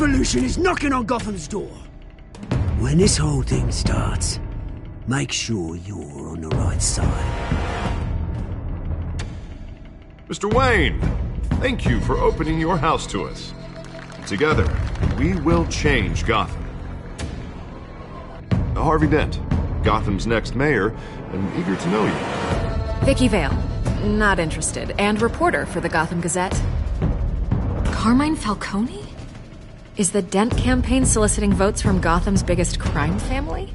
revolution is knocking on Gotham's door. When this whole thing starts, make sure you're on the right side. Mr. Wayne, thank you for opening your house to us. Together, we will change Gotham. Harvey Dent, Gotham's next mayor, and eager to know you. Vicki Vale, not interested, and reporter for the Gotham Gazette. Carmine Falcone? Is the Dent campaign soliciting votes from Gotham's biggest crime family?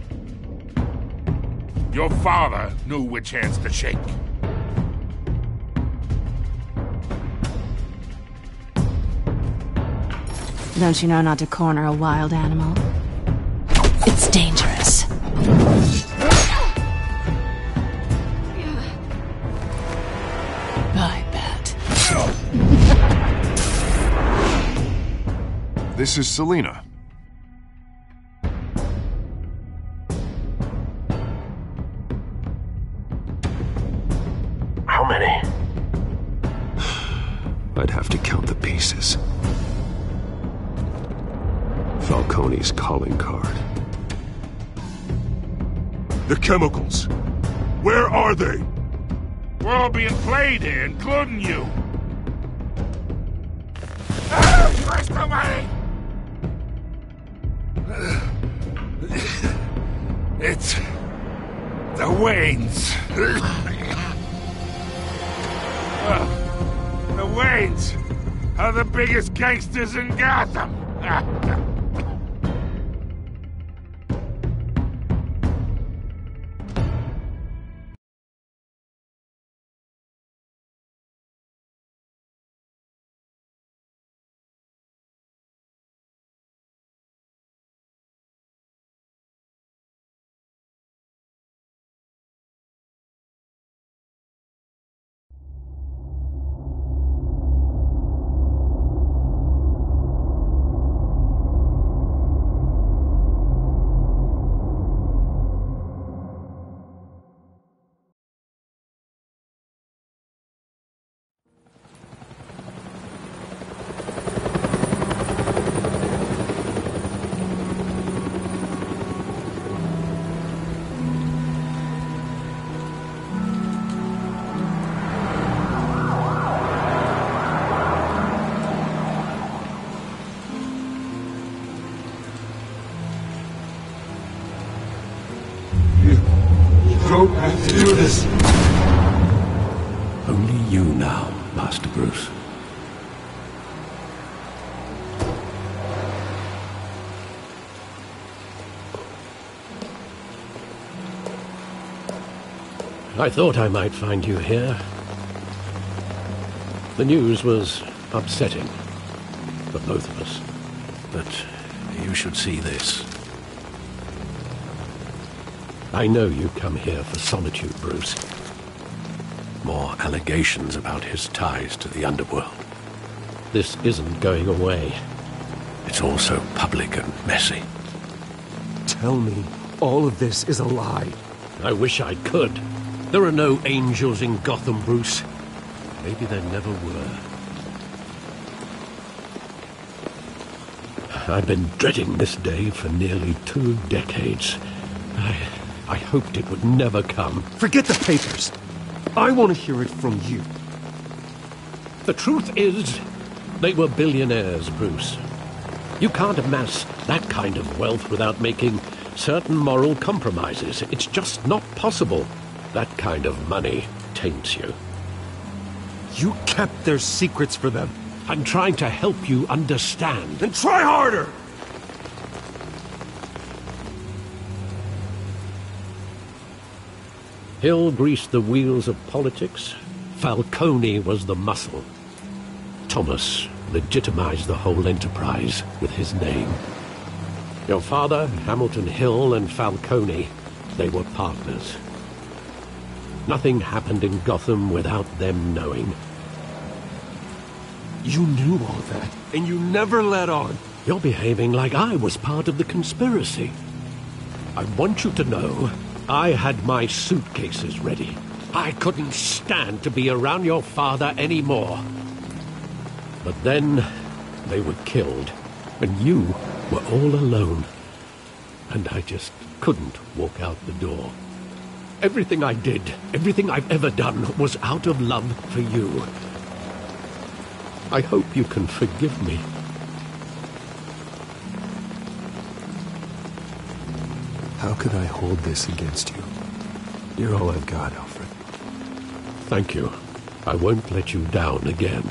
Your father knew which hands to shake. Don't you know not to corner a wild animal? It's dangerous. This is Selina. How many? I'd have to count the pieces. Falcone's calling card. The chemicals. Where are they? We're all being played here, including you. Ah, First away! It's the Waynes. The Waynes are the biggest gangsters in Gotham. I thought I might find you here. The news was upsetting for both of us. But you should see this. I know you come here for solitude, Bruce. More allegations about his ties to the underworld. This isn't going away. It's all so public and messy. Tell me all of this is a lie. I wish I could. There are no angels in Gotham, Bruce. Maybe there never were. I've been dreading this day for nearly two decades. I, I hoped it would never come. Forget the papers. I want to hear it from you. The truth is, they were billionaires, Bruce. You can't amass that kind of wealth without making certain moral compromises. It's just not possible. That kind of money taints you. You kept their secrets for them. I'm trying to help you understand. Then try harder! Hill greased the wheels of politics. Falcone was the muscle. Thomas legitimized the whole enterprise with his name. Your father, Hamilton Hill, and Falcone, they were partners. Nothing happened in Gotham without them knowing. You knew all that, and you never let on. You're behaving like I was part of the conspiracy. I want you to know I had my suitcases ready. I couldn't stand to be around your father anymore. But then they were killed. And you were all alone. And I just couldn't walk out the door. Everything I did, everything I've ever done, was out of love for you. I hope you can forgive me. How could I hold this against you? You're all I've got, Alfred. Thank you. I won't let you down again.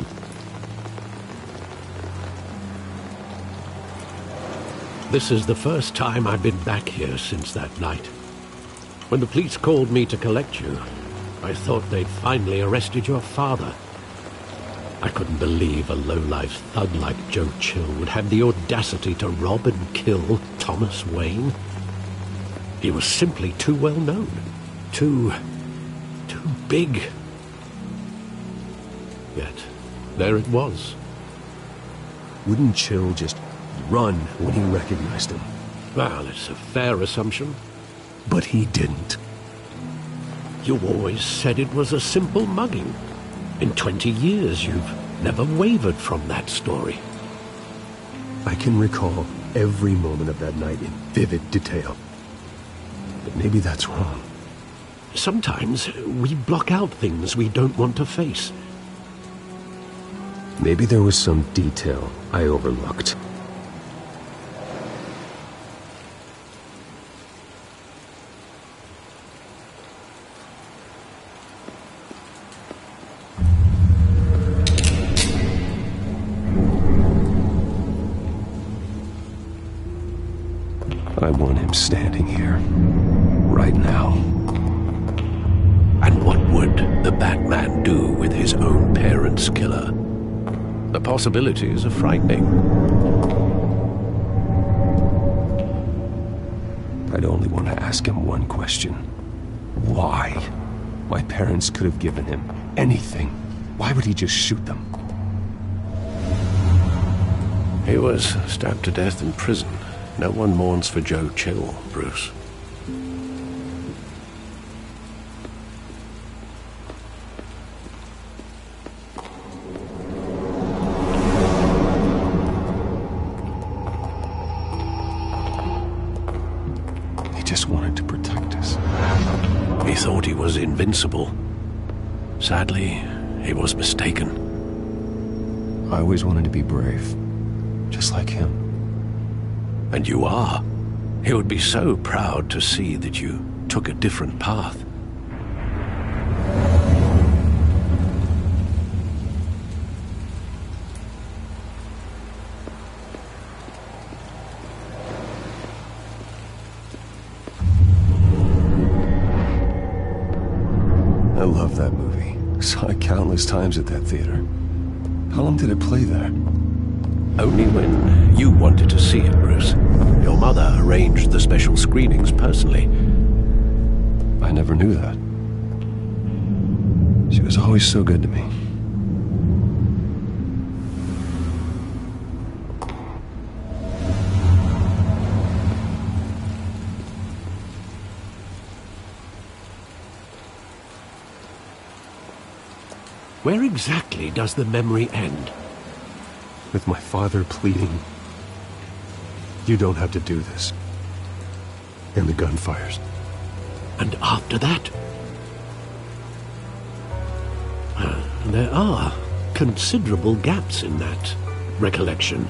This is the first time I've been back here since that night. When the police called me to collect you, I thought they'd finally arrested your father. I couldn't believe a low-life thug like Joe Chill would have the audacity to rob and kill Thomas Wayne. He was simply too well known. Too... too big. Yet, there it was. Wouldn't Chill just run when he recognized him? Well, it's a fair assumption. But he didn't. You always said it was a simple mugging. In 20 years, you've never wavered from that story. I can recall every moment of that night in vivid detail. But maybe that's wrong. Sometimes we block out things we don't want to face. Maybe there was some detail I overlooked. Possibilities are frightening. I'd only want to ask him one question. Why? My parents could have given him anything. Why would he just shoot them? He was stabbed to death in prison. No one mourns for Joe Chill, Bruce. Sadly, he was mistaken. I always wanted to be brave. Just like him. And you are. He would be so proud to see that you took a different path. I love that movie. Saw it countless times at that theater. How long did it play there? Only when you wanted to see it, Bruce. Your mother arranged the special screenings personally. I never knew that. She was always so good to me. Where exactly does the memory end? With my father pleading, You don't have to do this. And the gun fires. And after that? Uh, there are considerable gaps in that recollection.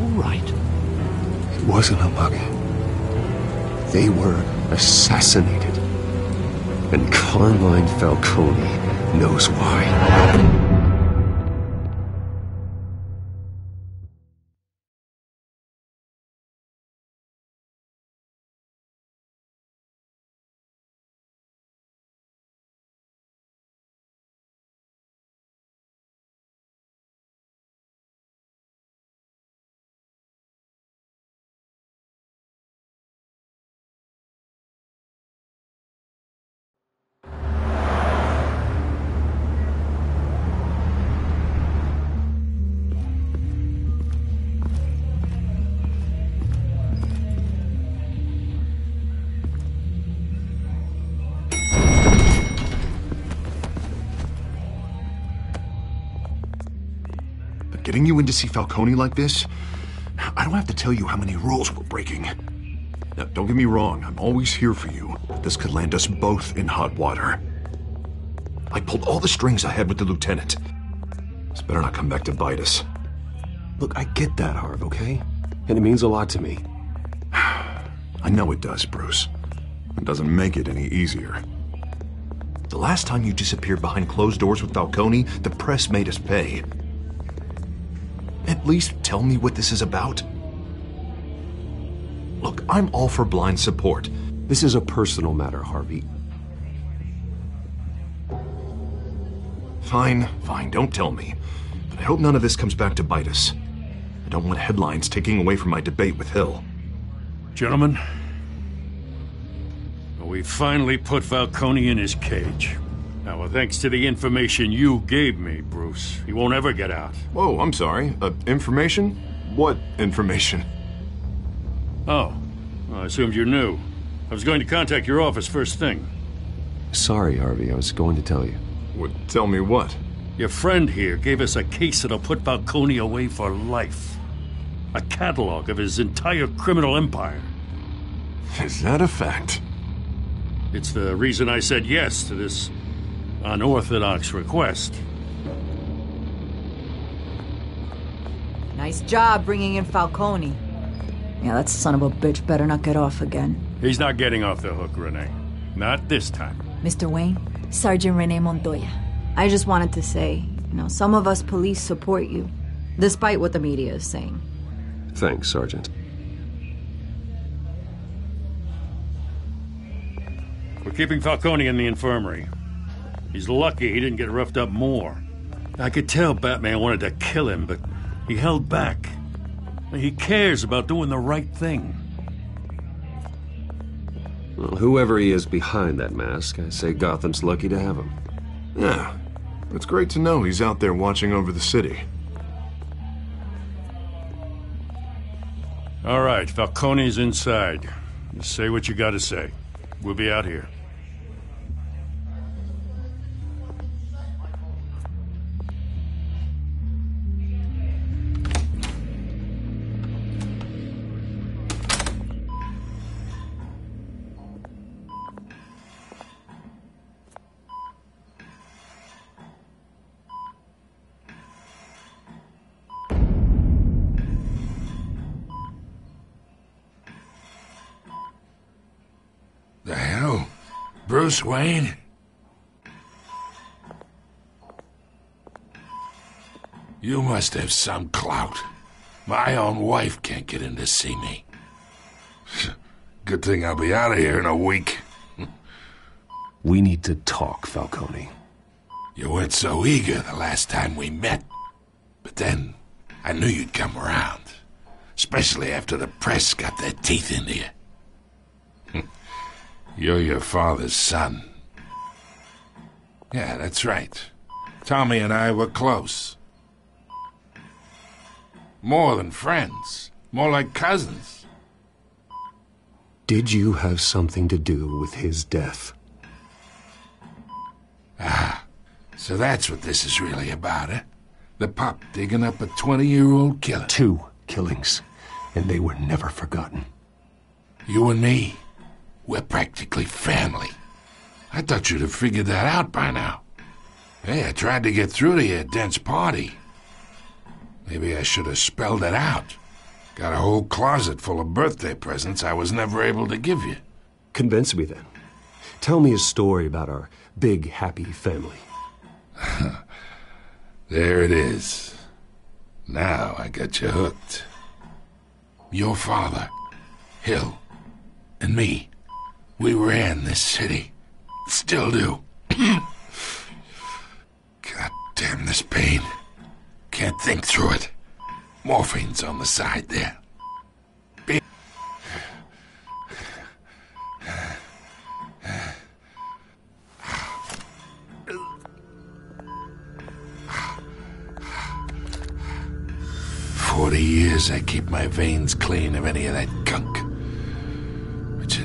All right? It wasn't a bug. They were assassinated. And Carmine Falcone knows why. Getting you in to see Falcone like this? I don't have to tell you how many rules we're breaking. Now, don't get me wrong, I'm always here for you, this could land us both in hot water. I pulled all the strings I had with the lieutenant. This better not come back to bite us. Look, I get that, Harv, okay? And it means a lot to me. I know it does, Bruce. It doesn't make it any easier. The last time you disappeared behind closed doors with Falcone, the press made us pay. At least tell me what this is about. Look, I'm all for blind support. This is a personal matter, Harvey. Fine, fine, don't tell me. But I hope none of this comes back to bite us. I don't want headlines taking away from my debate with Hill. Gentlemen, we finally put Falcone in his cage. Now, well, thanks to the information you gave me, Bruce, he won't ever get out. Whoa, I'm sorry. Uh, information? What information? Oh, well, I assumed you knew. I was going to contact your office first thing. Sorry, Harvey, I was going to tell you. What, tell me what? Your friend here gave us a case that'll put Falcone away for life. A catalog of his entire criminal empire. Is that a fact? It's the reason I said yes to this unorthodox request. Nice job bringing in Falcone. Yeah, that son of a bitch better not get off again. He's not getting off the hook, Renee. Not this time. Mr. Wayne, Sergeant Renee Montoya. I just wanted to say, you know, some of us police support you, despite what the media is saying. Thanks, Sergeant. We're keeping Falcone in the infirmary. He's lucky he didn't get roughed up more. I could tell Batman wanted to kill him, but he held back. He cares about doing the right thing. Well, whoever he is behind that mask, I say Gotham's lucky to have him. Yeah, it's great to know he's out there watching over the city. All right, Falcone's inside. Just say what you gotta say. We'll be out here. Bruce Wayne? You must have some clout. My own wife can't get in to see me. Good thing I'll be out of here in a week. We need to talk, Falcone. You weren't so eager the last time we met. But then, I knew you'd come around. Especially after the press got their teeth into you. You're your father's son. Yeah, that's right. Tommy and I were close. More than friends. More like cousins. Did you have something to do with his death? Ah, so that's what this is really about, eh? The pup digging up a 20-year-old killer. Two killings, and they were never forgotten. You and me, we're practically family. I thought you'd have figured that out by now. Hey, I tried to get through to you at Dent's party. Maybe I should have spelled it out. Got a whole closet full of birthday presents I was never able to give you. Convince me then. Tell me a story about our big, happy family. there it is. Now I got you hooked. Your father, Hill, and me, we ran this city. Still do. God damn this pain. Can't think through it. Morphine's on the side there. Be- Forty years I keep my veins clean of any of that gunk.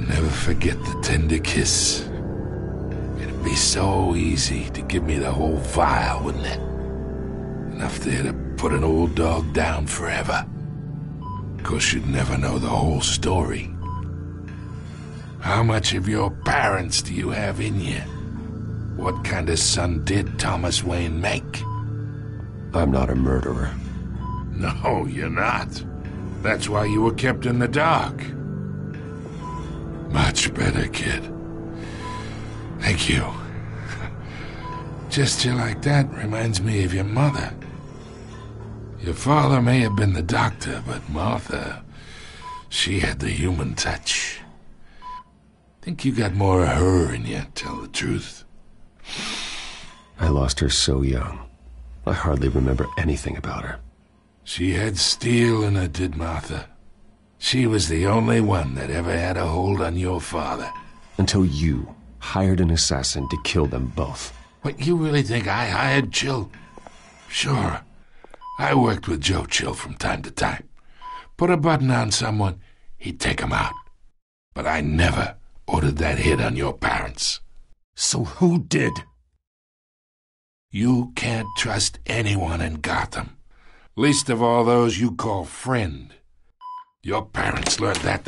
Never forget the tender kiss. It'd be so easy to give me the whole vial, wouldn't it? Enough there to put an old dog down forever. Of course, you'd never know the whole story. How much of your parents do you have in you? What kind of son did Thomas Wayne make? I'm not a murderer. No, you're not. That's why you were kept in the dark. Much better, kid. Thank you. Gesture like that reminds me of your mother. Your father may have been the doctor, but Martha, she had the human touch. Think you got more of her in you, tell the truth. I lost her so young. I hardly remember anything about her. She had steel in her, did Martha. She was the only one that ever had a hold on your father. Until you hired an assassin to kill them both. What, you really think I hired Chill? Sure. I worked with Joe Chill from time to time. Put a button on someone, he'd take 'em out. But I never ordered that hit on your parents. So who did? You can't trust anyone in Gotham. Least of all those you call friend. Your parents learned that.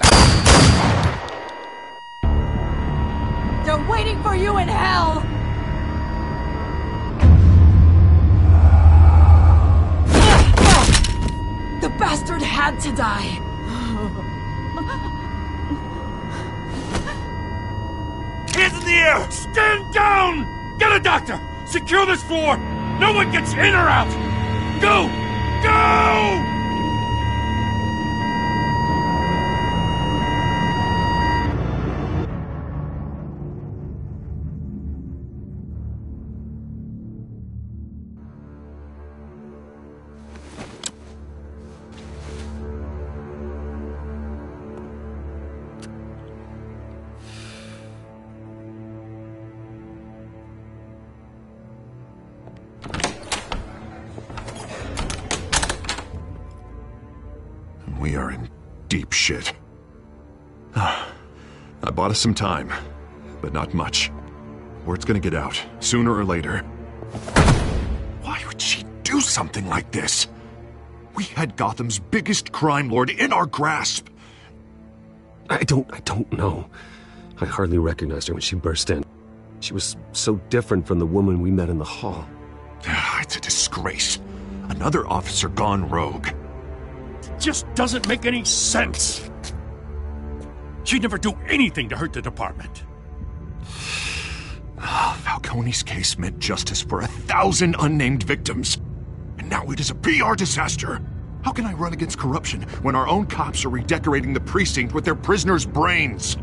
They're waiting for you in hell! The bastard had to die! Hands in the air! Stand down! Get a doctor! Secure this floor! No one gets in or out! Go! Go! Bought us some time, but not much. Word's gonna get out, sooner or later. Why would she do something like this? We had Gotham's biggest crime lord in our grasp. I don't I don't know. I hardly recognized her when she burst in. She was so different from the woman we met in the hall. Ah, it's a disgrace. Another officer gone rogue. It just doesn't make any sense. She'd never do anything to hurt the department. Ah, Falcone's case meant justice for a thousand unnamed victims. And now it is a PR disaster. How can I run against corruption when our own cops are redecorating the precinct with their prisoners' brains?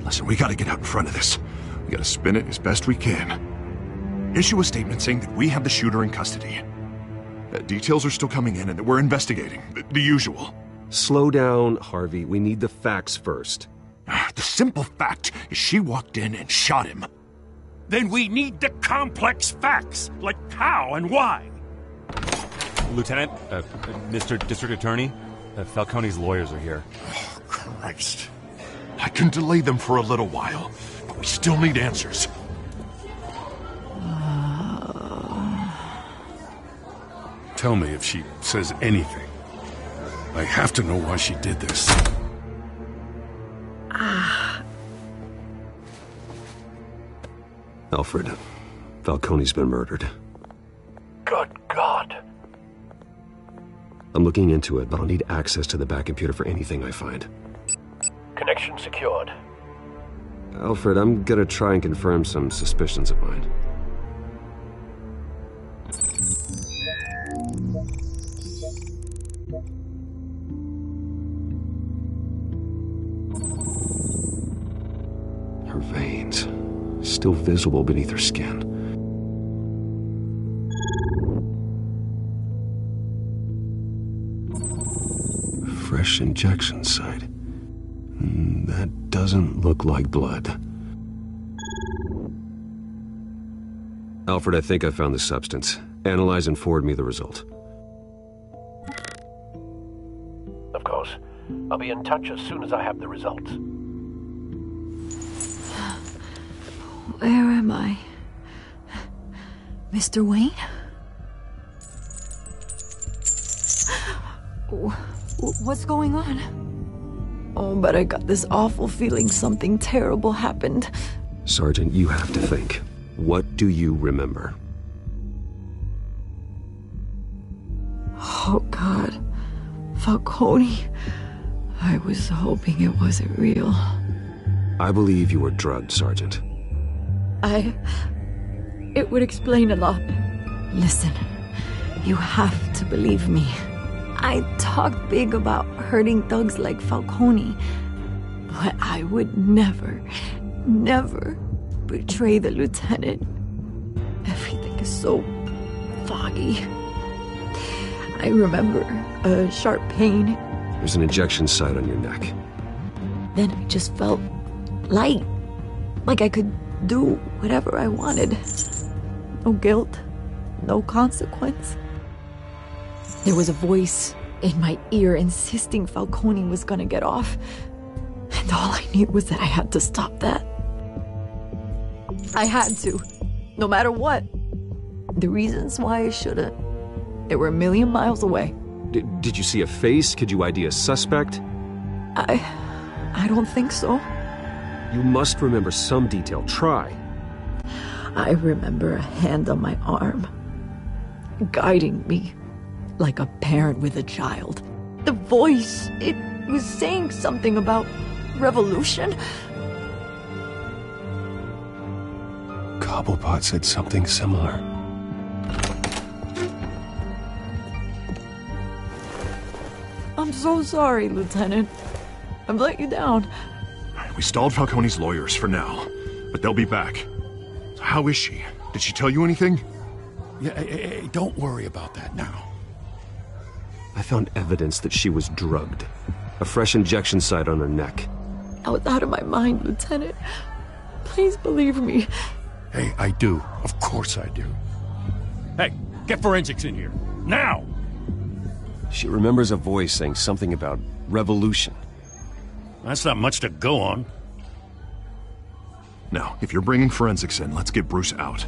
Listen, we gotta get out in front of this. We gotta spin it as best we can. Issue a statement saying that we have the shooter in custody. That details are still coming in and that we're investigating. The, the usual. Slow down, Harvey. We need the facts first. The simple fact is she walked in and shot him. Then we need the complex facts, like how and why. Lieutenant, uh, Mr. District Attorney, uh, Falcone's lawyers are here. Oh, Christ. I can delay them for a little while, but we still need answers. Tell me if she says anything. I have to know why she did this. Ah. Alfred, Falcone's been murdered. Good God. I'm looking into it, but I'll need access to the Batcomputer for anything I find. Connection secured. Alfred, I'm gonna try and confirm some suspicions of mine. Visible beneath her skin. Fresh injection site. Mm, That doesn't look like blood. Alfred, I think I found the substance. Analyze and forward me the result. Of course. I'll be in touch as soon as I have the results. Where am I? Mr. Wayne? Wh- What's going on? Oh, but I got this awful feeling something terrible happened. Sergeant, you have to think. What do you remember? Oh, God. Falcone. I was hoping it wasn't real. I believe you were drugged, Sergeant. I. It would explain a lot. Listen, you have to believe me. I talked big about hurting thugs like Falcone, but I would never, never betray the lieutenant. Everything is so foggy. I remember a sharp pain, There's an injection site on your neck. then I just felt light. Like I could do whatever I wanted. No guilt, no consequence. There was a voice in my ear insisting Falcone was gonna get off. And all I knew was that I had to stop that. I had to, no matter what. The reasons why I shouldn't, they were a million miles away. D- did you see a face? Could you ID a suspect? I. I don't think so. You must remember some detail. Try. I remember a hand on my arm, guiding me like a parent with a child. The voice, it was saying something about revolution. Cobblepot said something similar. I'm so sorry, Lieutenant. I've let you down. We stalled Falcone's lawyers for now, but they'll be back. So how is she? Did she tell you anything? Yeah, hey, hey, hey, don't worry about that now. I found evidence that she was drugged. A fresh injection site on her neck. I was out of my mind, Lieutenant. Please believe me. Hey, I do. Of course I do. Hey, get forensics in here. Now! She remembers a voice saying something about revolution. That's not much to go on. Now, if you're bringing forensics in, let's get Bruce out.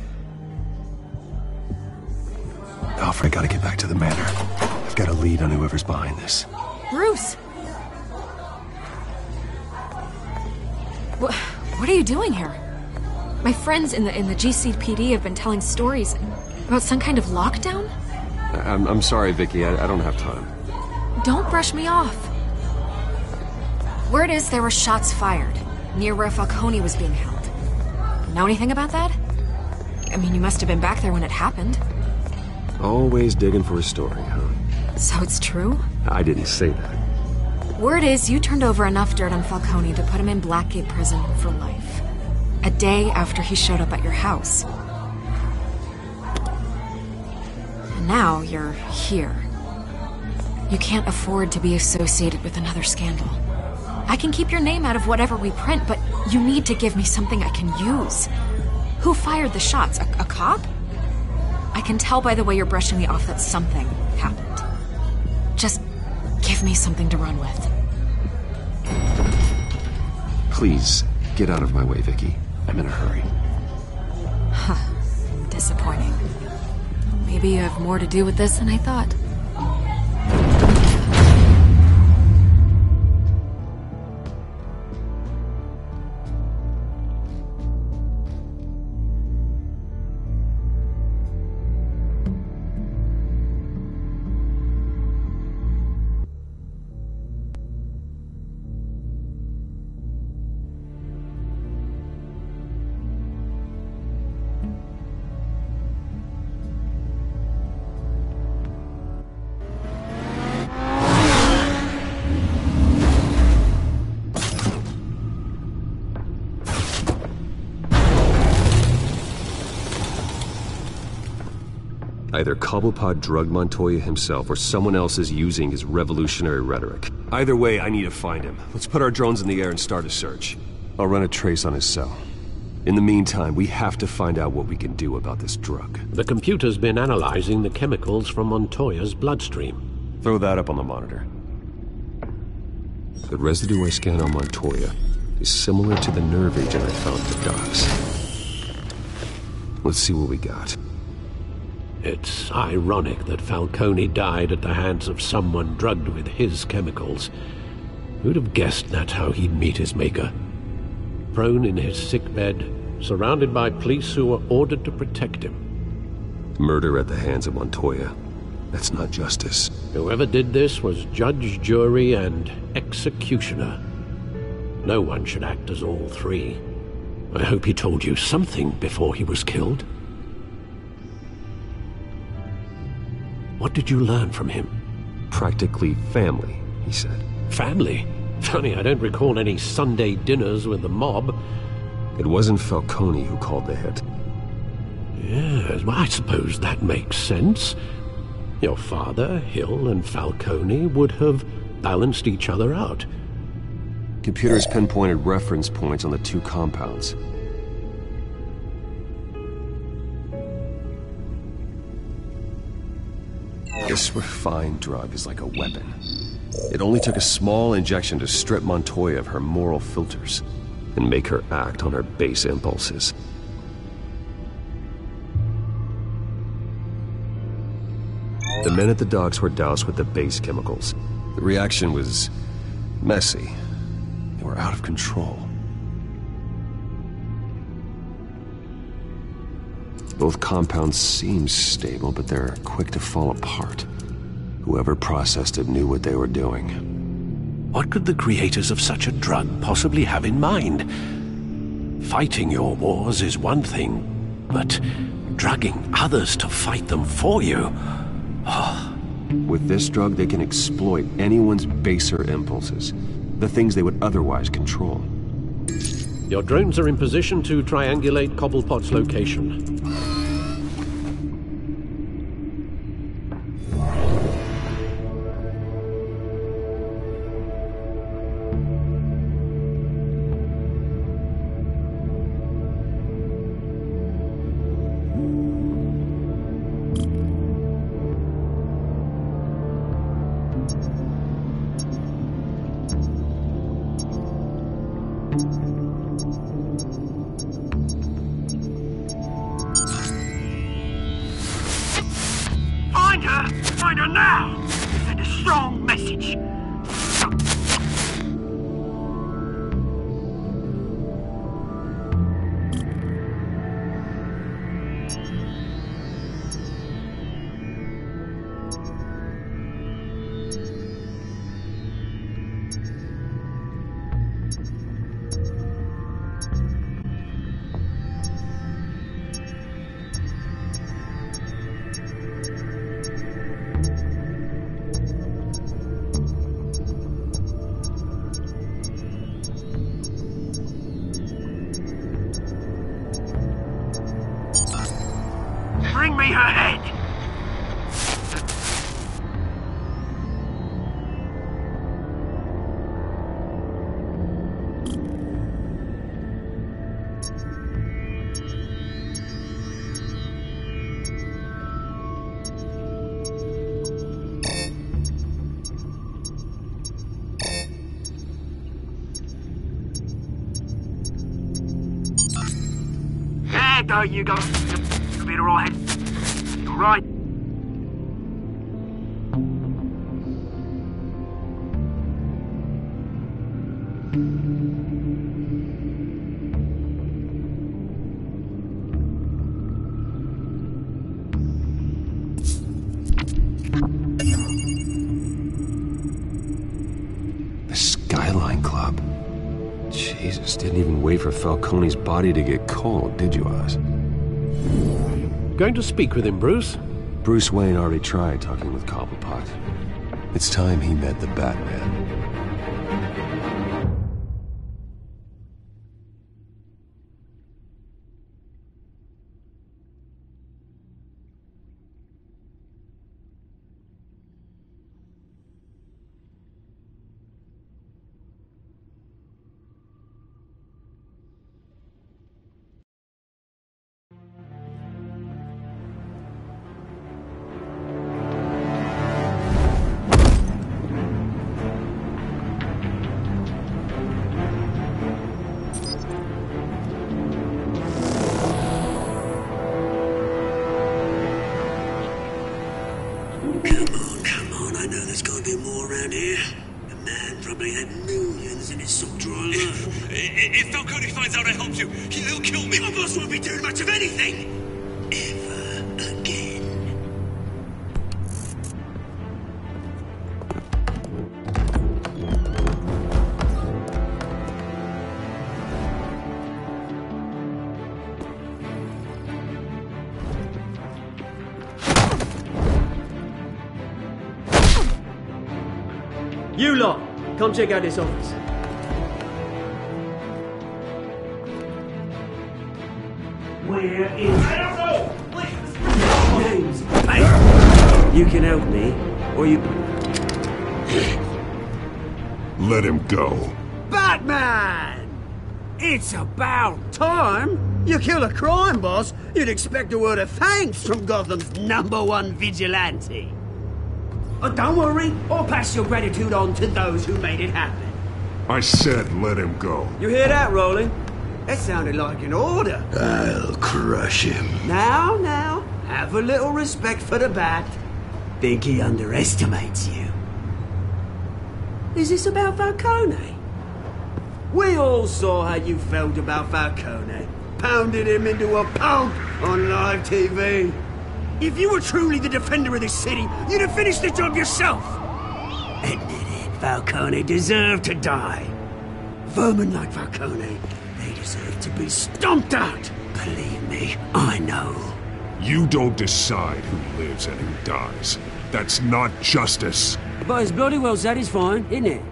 Alfred, I gotta get back to the manor. I've got a lead on whoever's behind this. Bruce! What, what are you doing here? My friends in the in the GCPD have been telling stories about some kind of lockdown. I- I'm, I'm sorry, Vicki. I, I don't have time. Don't brush me off. Word is there were shots fired near where Falcone was being held. Know anything about that? I mean, you must have been back there when it happened. Always digging for a story, huh? So it's true? I didn't say that. Word is you turned over enough dirt on Falcone to put him in Blackgate Prison for life. A day after he showed up at your house. And now you're here. You can't afford to be associated with another scandal. I can keep your name out of whatever we print, but you need to give me something I can use. Who fired the shots? A, a cop? I can tell by the way you're brushing me off that something happened. Just give me something to run with. Please, get out of my way, Vicki. I'm in a hurry. Huh. Disappointing. Maybe you have more to do with this than I thought. Either Cobblepot drugged Montoya himself, or someone else is using his revolutionary rhetoric. Either way, I need to find him. Let's put our drones in the air and start a search. I'll run a trace on his cell. In the meantime, we have to find out what we can do about this drug. The computer's been analyzing the chemicals from Montoya's bloodstream. Throw that up on the monitor. The residue I scan on Montoya is similar to the nerve agent I found at the docks. Let's see what we got. It's ironic that Falcone died at the hands of someone drugged with his chemicals. Who'd have guessed that's how he'd meet his maker? Prone in his sickbed, surrounded by police who were ordered to protect him. Murder at the hands of Montoya. That's not justice. Whoever did this was judge, jury, and executioner. No one should act as all three. I hope he told you something before he was killed. What did you learn from him? Practically family, he said. Family? Funny, I don't recall any Sunday dinners with the mob. It wasn't Falcone who called the hit. Yes, well, I suppose that makes sense. Your father, Hill, and Falcone would have balanced each other out. Computers pinpointed reference points on the two compounds. This refined drug is like a weapon. It only took a small injection to strip Montoya of her moral filters and make her act on her base impulses. The men at the docks were doused with the base chemicals. The reaction was messy. They were out of control. Both compounds seem stable, but they're quick to fall apart. Whoever processed it knew what they were doing. What could the creators of such a drug possibly have in mind? Fighting your wars is one thing, but drugging others to fight them for you. Oh. With this drug, they can exploit anyone's baser impulses, the things they would otherwise control. Your drones are in position to triangulate Cobblepot's location. Jesus, didn't even wait for Falcone's body to get cold, did you, Oz? Going to speak with him, Bruce? Bruce Wayne already tried talking with Cobblepot. It's time he met the Batman. Come check out this office. Where is... I don't know! Please! Names. Hey, you can help me, or you... Let him go. Batman! It's about time! You kill a crime boss, you'd expect a word of thanks from Gotham's number one vigilante. Oh, don't worry, I'll pass your gratitude on to those who made it happen. I said let him go. You hear that, Roland? That sounded like an order. I'll crush him. Now, now, have a little respect for the Bat. Think he underestimates you. Is this about Falcone? We all saw how you felt about Falcone. Pounded him into a pulp on live TV. If you were truly the defender of this city, you'd have finished the job yourself. Admit it, Falcone deserved to die. Vermin like Falcone, they deserve to be stomped out. Believe me, I know. You don't decide who lives and who dies. That's not justice. But it's bloody well satisfying, isn't it?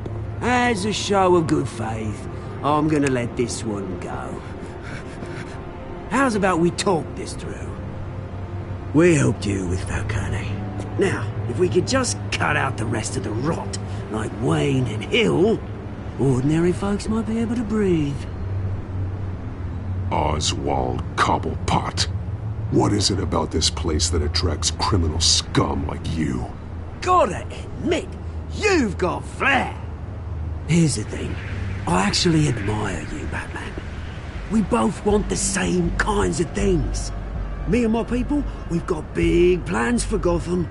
As a show of good faith, I'm gonna let this one go. How's about we talk this through? We helped you with Falcone. Now, if we could just cut out the rest of the rot, like Wayne and Hill, ordinary folks might be able to breathe. Oswald Cobblepot. What is it about this place that attracts criminal scum like you? Gotta admit, you've got flair. Here's the thing. I actually admire you, Batman. We both want the same kinds of things. Me and my people, we've got big plans for Gotham.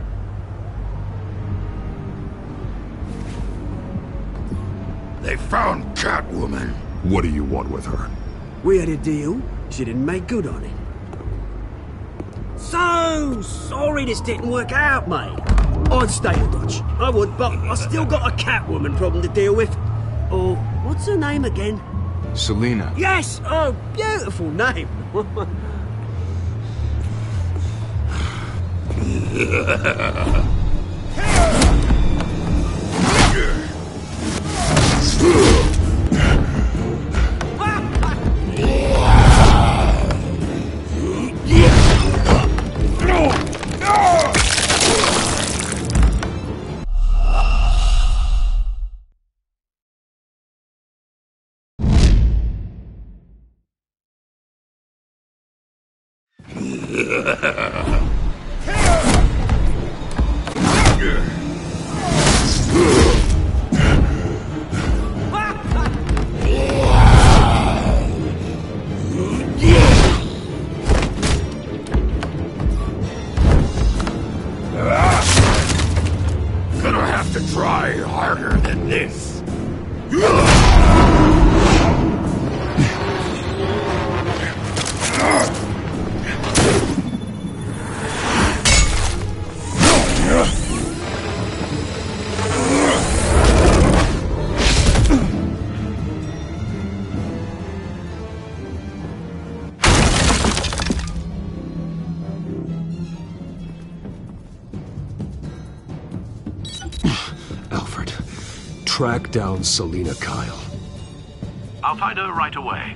They found Catwoman. What do you want with her? We had a deal. She didn't make good on it. So sorry this didn't work out, mate. I'd stay a watch. I would, but I still got a Catwoman problem to deal with. Or what's her name again? Selina. Yes! Oh, beautiful name. Gonna track down Selina Kyle. I'll find her right away.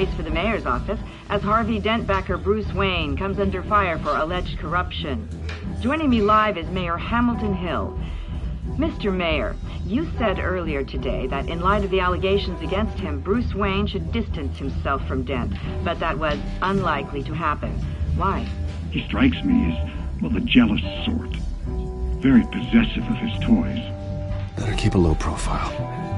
Race for the mayor's office as Harvey Dentbacker Bruce Wayne comes under fire for alleged corruption. Joining me live is Mayor Hamilton Hill. Mr. Mayor, you said earlier today that in light of the allegations against him, Bruce Wayne should distance himself from Dent, but that was unlikely to happen. Why? He strikes me as, well, the jealous sort. Very possessive of his toys. Better keep a low profile.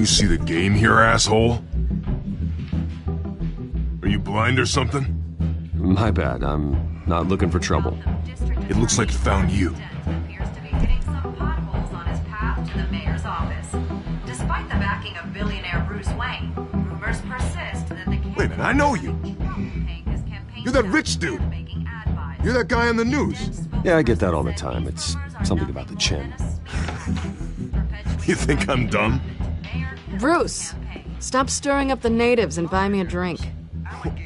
You see the game here, asshole? Are you blind or something? My bad. I'm not looking for trouble. It looks like it found you. to the mayor's office. Despite the backing of billionaire Bruce Wayne, rumors persist that the Wait a minute, I know you. You're that rich dude. You're that guy on the news. Yeah, I get that all the time. It's something about the chin. You think I'm dumb? Bruce, stop stirring up the natives and buy me a drink.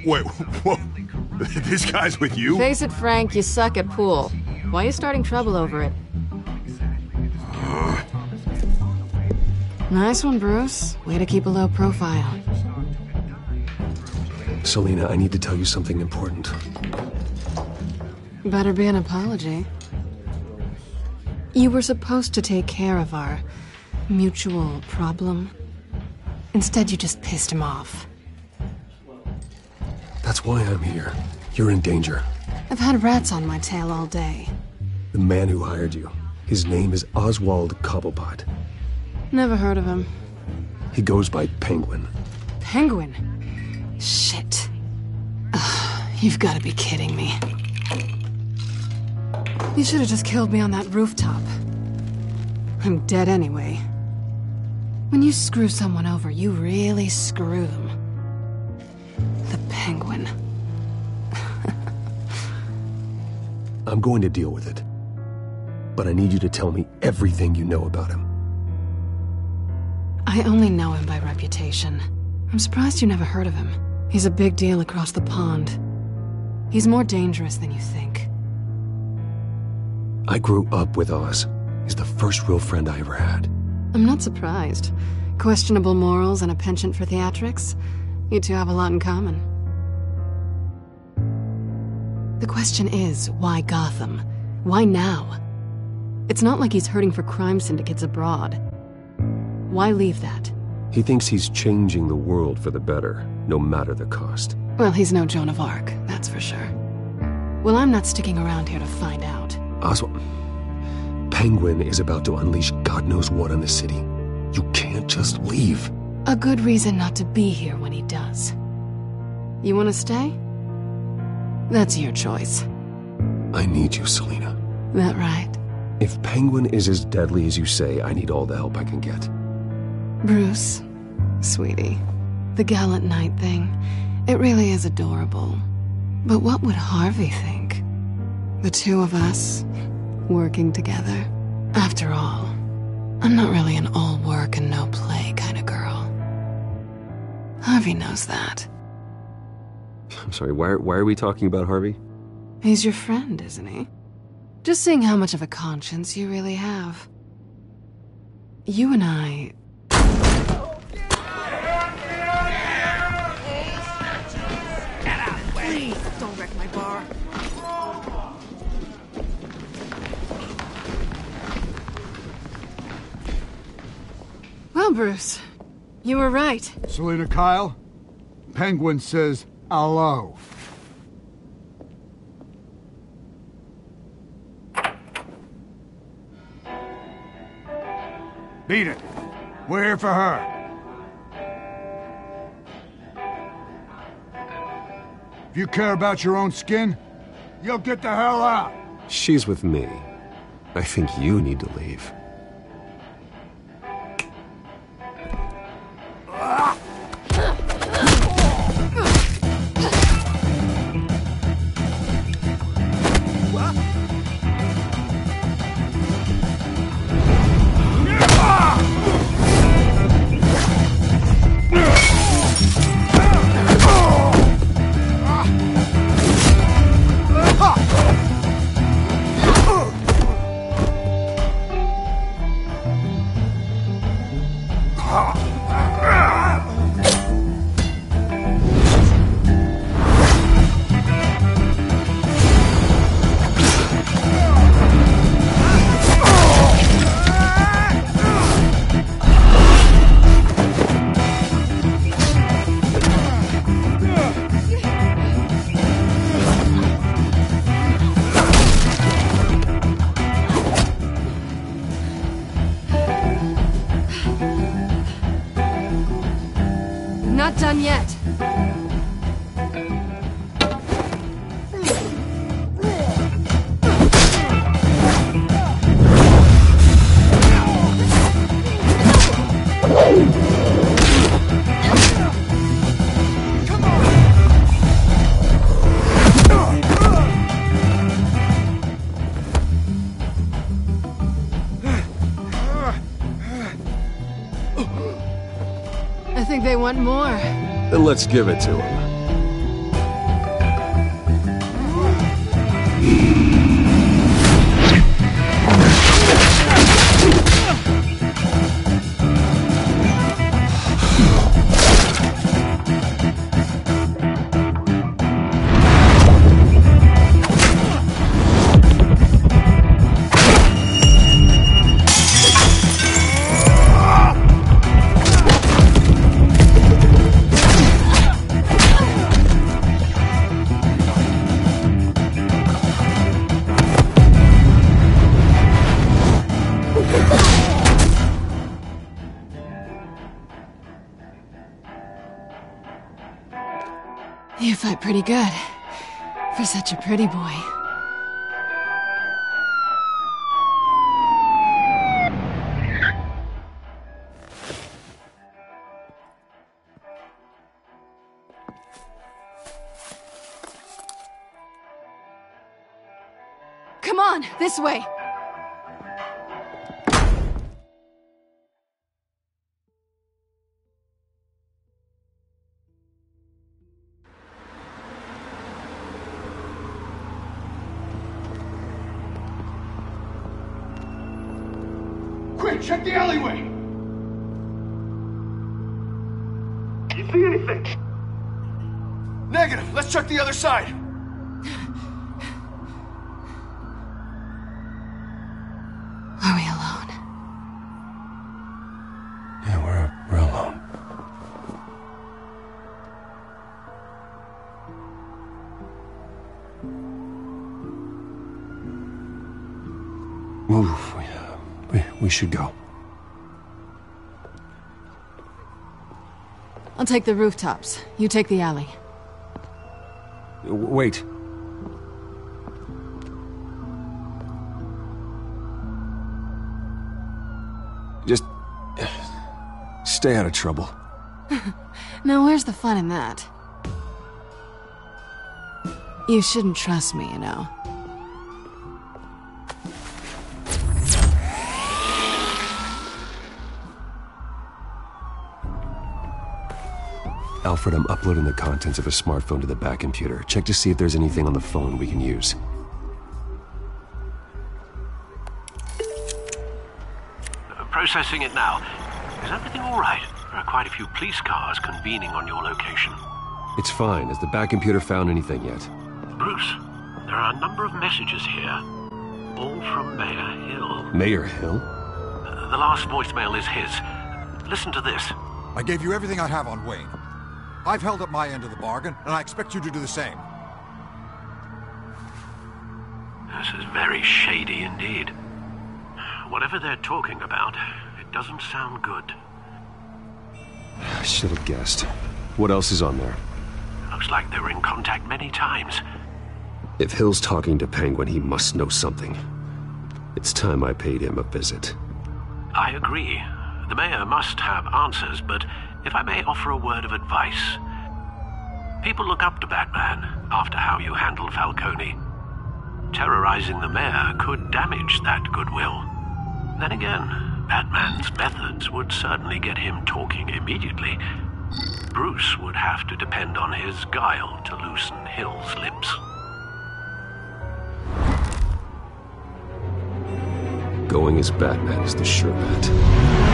Wait, whoa. This guy's with you? Face it, Frank, you suck at pool. Why are you starting trouble over it? Nice one, Bruce. Way to keep a low profile. Selina, I need to tell you something important. Better be an apology. You were supposed to take care of our mutual problem. Instead, you just pissed him off. That's why I'm here. You're in danger. I've had rats on my tail all day. The man who hired you. His name is Oswald Cobblepot. Never heard of him. He goes by Penguin. Penguin? Shit. Ugh, you've got to be kidding me. You should have just killed me on that rooftop. I'm dead anyway. When you screw someone over, you really screw them. The penguin. I'm going to deal with it. But I need you to tell me everything you know about him. I only know him by reputation. I'm surprised you never heard of him. He's a big deal across the pond. He's more dangerous than you think. I grew up with Oz. He's the first real friend I ever had. I'm not surprised. Questionable morals and a penchant for theatrics. You two have a lot in common. The question is, why Gotham? Why now? It's not like he's hurting for crime syndicates abroad. Why leave that? He thinks he's changing the world for the better, no matter the cost. Well, he's no Joan of Arc, that's for sure. Well, I'm not sticking around here to find out. Oswald. Penguin is about to unleash God knows what on the city. You can't just leave. A good reason not to be here when he does. You want to stay? That's your choice. I need you, Selina. That right? If Penguin is as deadly as you say, I need all the help I can get. Bruce, sweetie, the gallant knight thing, it really is adorable. But what would Harvey think? The two of us, working together. After all, I'm not really an all work and no play kind of girl. Harvey knows that. I'm sorry, why, why are we talking about Harvey? He's your friend, isn't he? Just seeing how much of a conscience you really have. You and I. Well, Bruce, you were right. Selina Kyle, Penguin says hello. Beat it. We're here for her. If you care about your own skin, you'll get the hell out. She's with me. I think you need to leave. Not Want more. Then let's give it to him. Way. Quick, check the alleyway! You see anything? Negative. Let's check the other side. We, should go. I'll take the rooftops. You take the alley. Wait. Just stay out of trouble. Now, where's the fun in that? You shouldn't trust me, you know. Alfred, I'm uploading the contents of a smartphone to the Batcomputer. Check to see if there's anything on the phone we can use. Processing it now. Is everything all right? There are quite a few police cars convening on your location. It's fine. Has the Batcomputer found anything yet? Bruce, there are a number of messages here. All from Mayor Hill. Mayor Hill? Uh, The last voicemail is his. listen to this. I gave you everything I have on Wayne. I've held up my end of the bargain, and I expect you to do the same. This is very shady indeed. Whatever they're talking about, it doesn't sound good. I should have guessed. What else is on there? Looks like they were in contact many times. If Hill's talking to Penguin, he must know something. It's time I paid him a visit. I agree. The mayor must have answers, but if I may offer a word of advice. People look up to Batman after how you handled Falcone. Terrorizing the mayor could damage that goodwill. Then again, Batman's methods would certainly get him talking immediately. Bruce would have to depend on his guile to loosen Hill's lips. Going as Batman is the sure bet.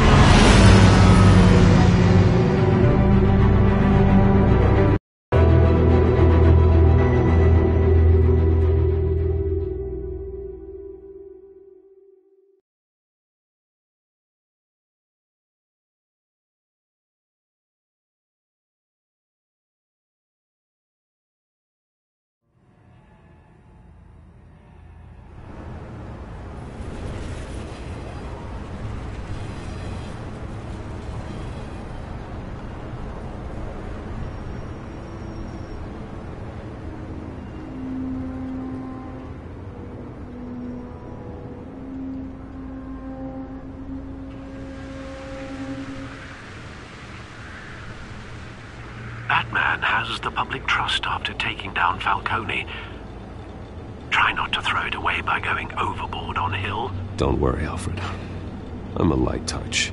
Batman the public trust after taking down Falcone. Try not to throw it away by going overboard on Hill. Don't worry, Alfred. I'm a light touch.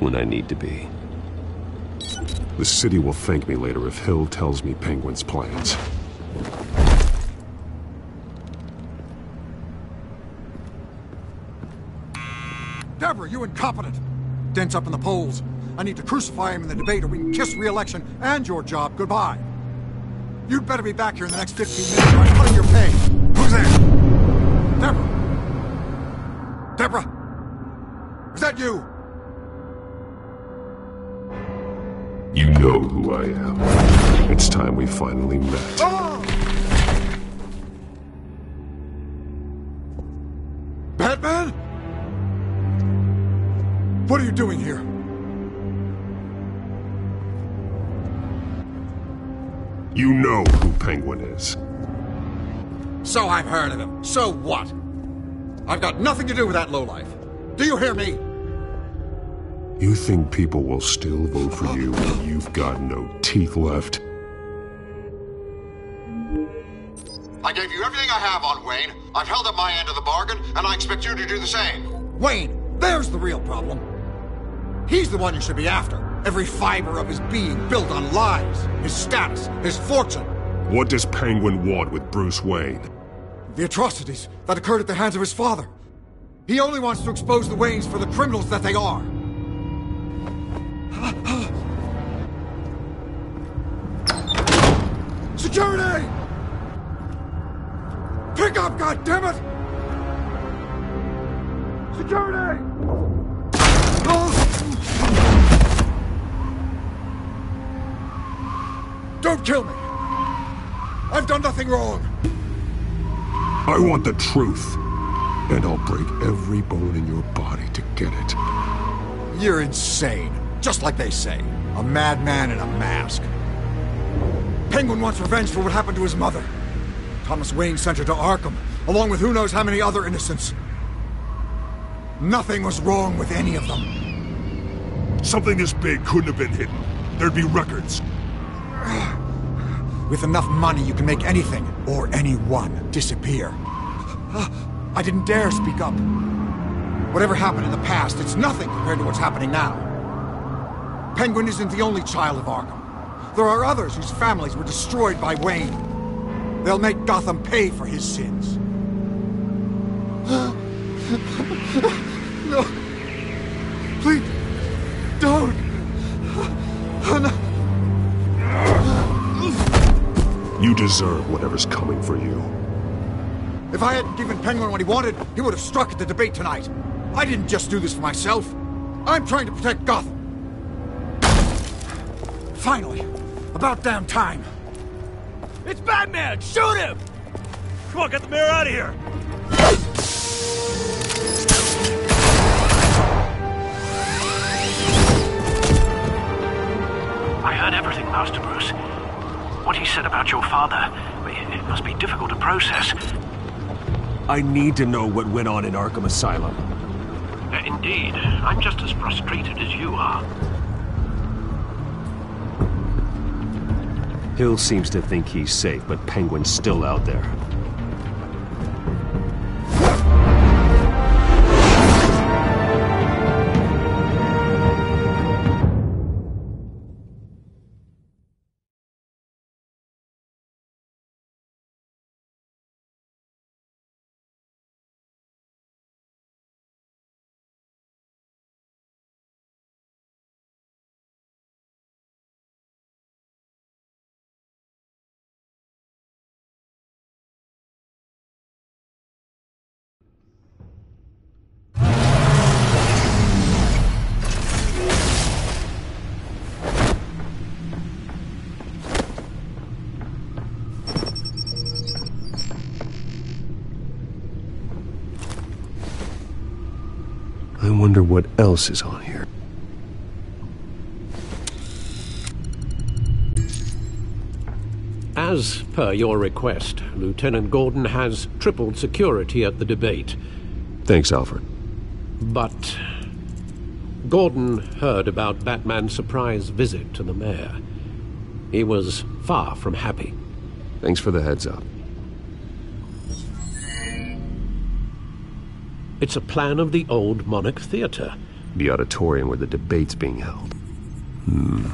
When I need to be. The city will thank me later if Hill tells me Penguin's plans. Deborah, you incompetent! Dent's up in the polls. I need to crucify him in the debate or we can kiss re-election and your job goodbye. You'd better be back here in the next 15 minutes or I'm cutting your pay. Who's there? Deborah? Deborah? Is that you? You know who I am. It's time we finally met. Ah! Batman? What are you doing here? You know who Penguin is. So I've heard of him. So what? I've got nothing to do with that lowlife. Do you hear me? You think people will still vote for you when you've got no teeth left? I gave you everything I have on Wayne. I've held up my end of the bargain, and I expect you to do the same. Wayne, there's the real problem. He's the one you should be after. Every fiber of his being built on lies, his status, his fortune. What does Penguin want with Bruce Wayne? The atrocities that occurred at the hands of his father. He only wants to expose the Waynes for the criminals that they are. Security! Pick up, goddammit! Security! Don't kill me! I've done nothing wrong! I want the truth. And I'll break every bone in your body to get it. You're insane. Just like they say. A madman in a mask. Penguin wants revenge for what happened to his mother. Thomas Wayne sent her to Arkham, along with who knows how many other innocents. Nothing was wrong with any of them. Something this big couldn't have been hidden. There'd be records. With enough money, you can make anything, or anyone, disappear. I didn't dare speak up. Whatever happened in the past, it's nothing compared to what's happening now. Penguin isn't the only child of Arkham. There are others whose families were destroyed by Wayne. They'll make Gotham pay for his sins. Deserve whatever's coming for you. If I hadn't given Penguin what he wanted, he would have struck at the debate tonight. I didn't just do this for myself. I'm trying to protect Gotham. Finally! About damn time! It's Batman! Shoot him! Come on, get the mayor out of here! I heard everything, Master Bruce. Said about your father, it must be difficult to process. I need to know what went on in Arkham Asylum. Uh, indeed, I'm just as frustrated as you are. Hill seems to think he's safe, but Penguin's still out there. Wonder what else is on here. As per your request, Lieutenant Gordon has tripled security at the debate. Thanks, Alfred. But Gordon heard about Batman's surprise visit to the mayor. He was far from happy. Thanks for the heads up. It's a plan of the old Monarch Theatre. The auditorium where the debate's being held. Hmm.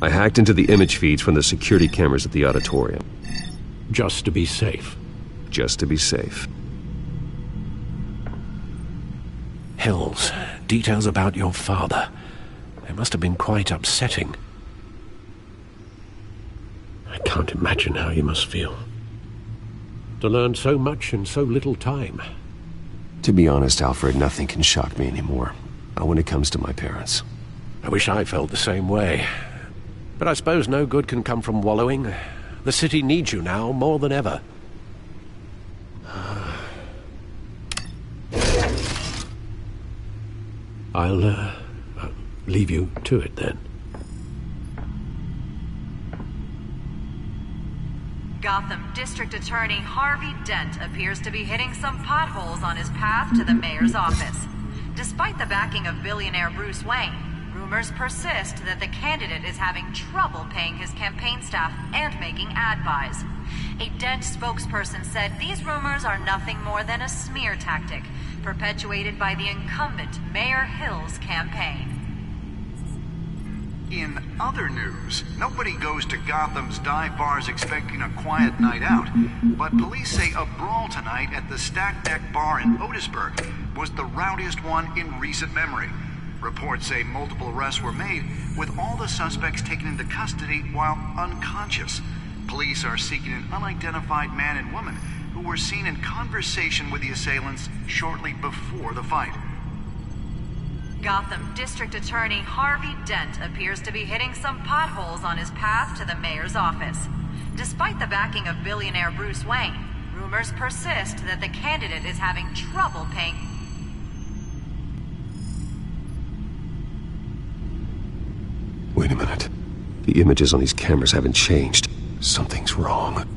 I hacked into the image feeds from the security cameras at the auditorium. Just to be safe. Just to be safe. Hills, details about your father. They must have been quite upsetting. I can't imagine how you must feel. To learn so much in so little time. To be honest, Alfred, nothing can shock me anymore. Not when it comes to my parents. I wish I felt the same way. But I suppose no good can come from wallowing. The city needs you now more than ever. I'll uh, leave you to it then. Gotham District Attorney Harvey Dent appears to be hitting some potholes on his path to the mayor's office. Despite the backing of billionaire Bruce Wayne, rumors persist that the candidate is having trouble paying his campaign staff and making ad buys. A Dent spokesperson said these rumors are nothing more than a smear tactic perpetuated by the incumbent Mayor Hill's campaign. In other news, nobody goes to Gotham's dive bars expecting a quiet night out, but police say a brawl tonight at the Stack Deck Bar in Otisburg was the rowdiest one in recent memory. Reports say multiple arrests were made, with all the suspects taken into custody while unconscious. Police are seeking an unidentified man and woman who were seen in conversation with the assailants shortly before the fight. Gotham District Attorney Harvey Dent appears to be hitting some potholes on his path to the mayor's office. Despite the backing of billionaire Bruce Wayne, rumors persist that the candidate is having trouble paying. Wait a minute. The images on these cameras haven't changed. Something's wrong.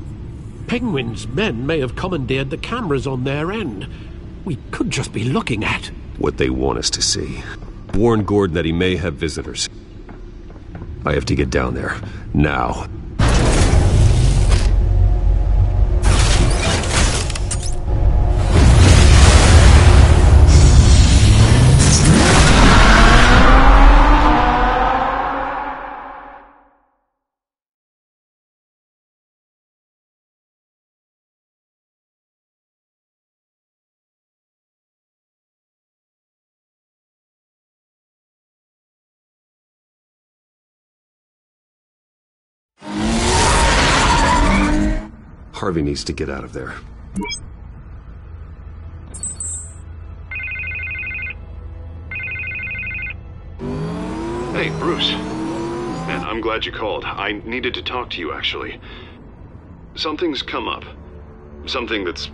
Penguin's men may have commandeered the cameras on their end. We could just be looking at. What they want us to see. Warn Gordon that he may have visitors. I have to get down there. Now. Harvey needs to get out of there. Hey, Bruce. Man, I'm glad you called. I needed to talk to you, actually. Something's come up. Something that's.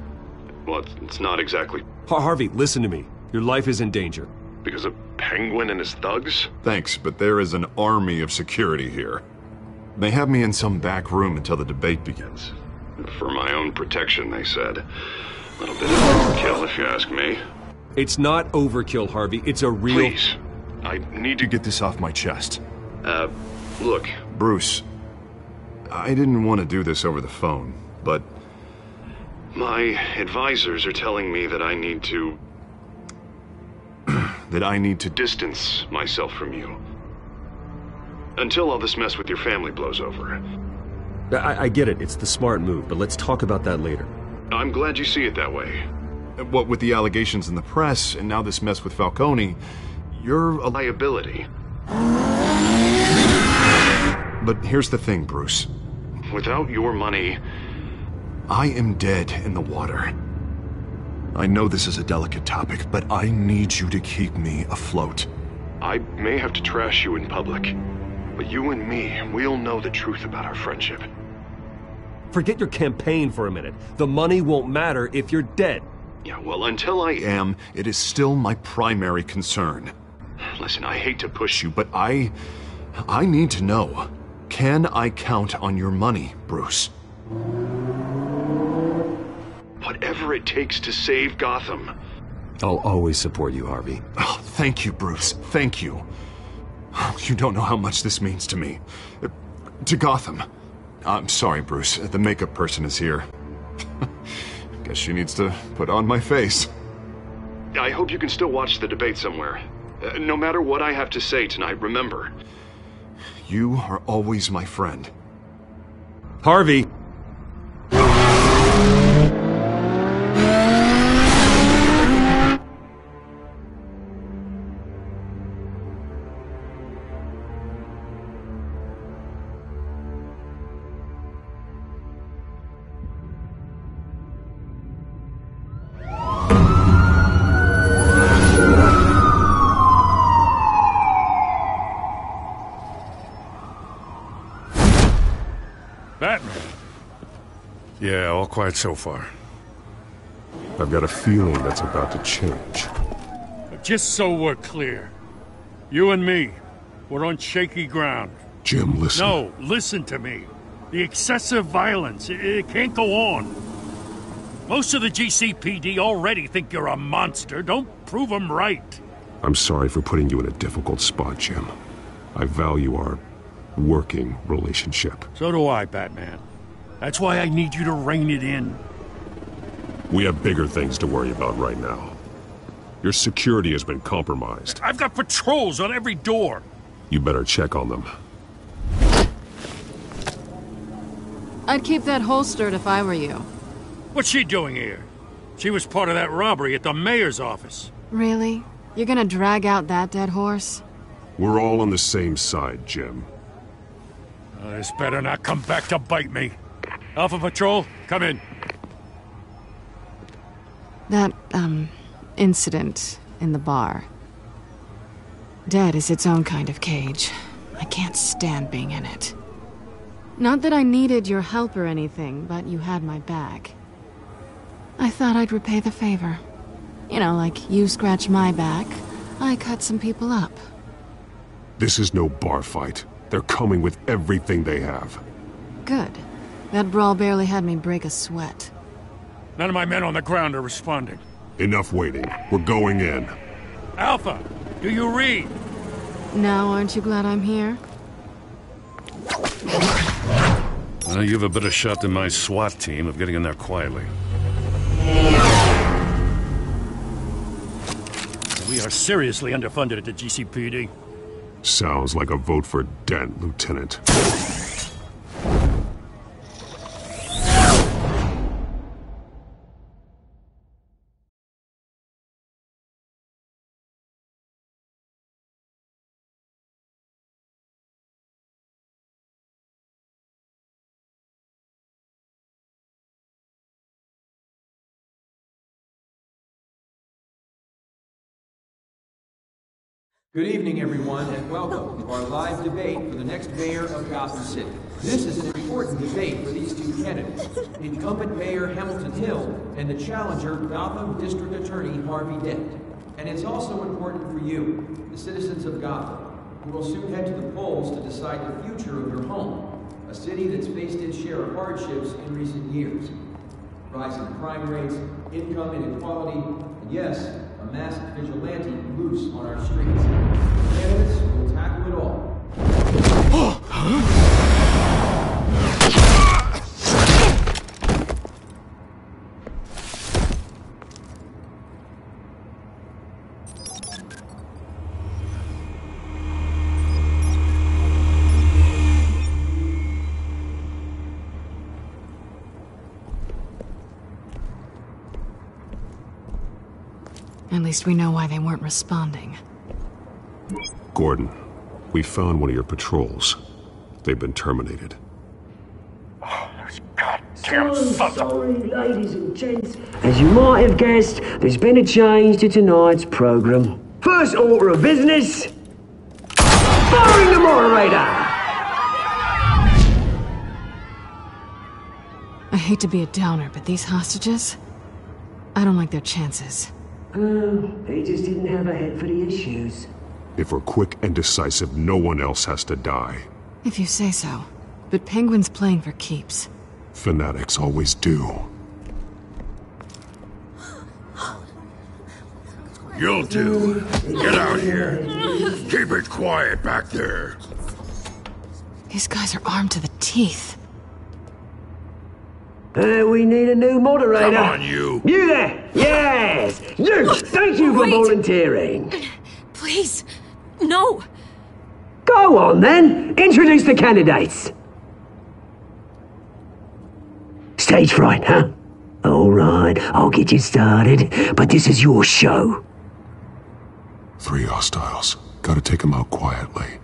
Well, it's not exactly. Har Harvey, listen to me. Your life is in danger. Because of Penguin and his thugs? Thanks, but there is an army of security here. They have me in some back room until the debate begins. For my own protection, they said. A little bit of overkill, if you ask me. It's not overkill, Harvey. It's a real. Please. I need to get this off my chest. Uh, look. Bruce, I didn't want to do this over the phone, but. My advisors are telling me that I need to. that I need to distance myself from you. Until all this mess with your family blows over. I, I get it. It's the smart move, but let's talk about that later. I'm glad you see it that way. Uh, what with the allegations in the press and now this mess with Falcone, you're a liability. But here's the thing, Bruce. Without your money, I am dead in the water. I know this is a delicate topic, but I need you to keep me afloat. I may have to trash you in public, but you and me, we'll know the truth about our friendship. Forget your campaign for a minute. The money won't matter if you're dead. Yeah, well, until I am, it is still my primary concern. Listen, I hate to push you, but I. I need to know. Can I count on your money, Bruce? Whatever it takes to save Gotham. I'll always support you, Harvey. Oh, thank you, Bruce. Thank you. You don't know how much this means to me. To Gotham. I'm sorry, Bruce. The makeup person is here. Guess she needs to put on my face. I hope you can still watch the debate somewhere. Uh, no matter what I have to say tonight, remember, you are always my friend. Harvey! Quiet so far. I've got a feeling that's about to change. Just so we're clear, you and me, we're on shaky ground. Jim, listen. No, listen to me. The excessive violence, it, it can't go on. Most of the GCPD already think you're a monster. Don't prove them right. I'm sorry for putting you in a difficult spot, Jim. I value our working relationship. So do I, Batman. That's why I need you to rein it in. We have bigger things to worry about right now. Your security has been compromised. I've got patrols on every door. You better check on them. I'd keep that holstered if I were you. What's she doing here? She was part of that robbery at the mayor's office. Really? You're gonna drag out that dead horse? We're all on the same side, Jim. Uh, this better not come back to bite me. Alpha Patrol, come in. That, um, incident in the bar. Dead is its own kind of cage. I can't stand being in it. Not that I needed your help or anything, but you had my back. I thought I'd repay the favor. You know, like you scratch my back, I cut some people up. This is no bar fight. They're coming with everything they have. Good. That brawl barely had me break a sweat. None of my men on the ground are responding. Enough waiting. We're going in. Alpha, do you read? Now, aren't you glad I'm here? Well, you have a better shot than my SWAT team of getting in there quietly. We are seriously underfunded at the GCPD. Sounds like a vote for Dent, Lieutenant. Good evening, everyone, and welcome to our live debate for the next mayor of Gotham City. This is an important debate for these two candidates, incumbent Mayor Hamilton Hill and the challenger Gotham District Attorney Harvey Dent. And it's also important for you, the citizens of Gotham, who will soon head to the polls to decide the future of your home, a city that's faced its share of hardships in recent years. Rising crime rates, income inequality, and yes, masked vigilante loose on our streets. Candidates will tackle it all. Least we know why they weren't responding. Gordon, we found one of your patrols. They've been terminated. So sorry, ladies and gents. As you might have guessed, there's been a change to tonight's program. First order of business firing the moderator! I hate to be a downer, but these hostages? I don't like their chances. Oh, he just didn't have a head for the issues. If we're quick and decisive, no one else has to die. If you say so. But Penguin's playing for keeps. Fanatics always do. You'll do. Get out here. Keep it quiet back there. These guys are armed to the teeth. Uh, we need a new moderator. Come on, you. You there! Yes! You! Thank you for Wait. volunteering. Please, no. Go on then. Introduce the candidates. Stage fright, huh? All right, I'll get you started, but this is your show. Three hostiles. Gotta take them out quietly.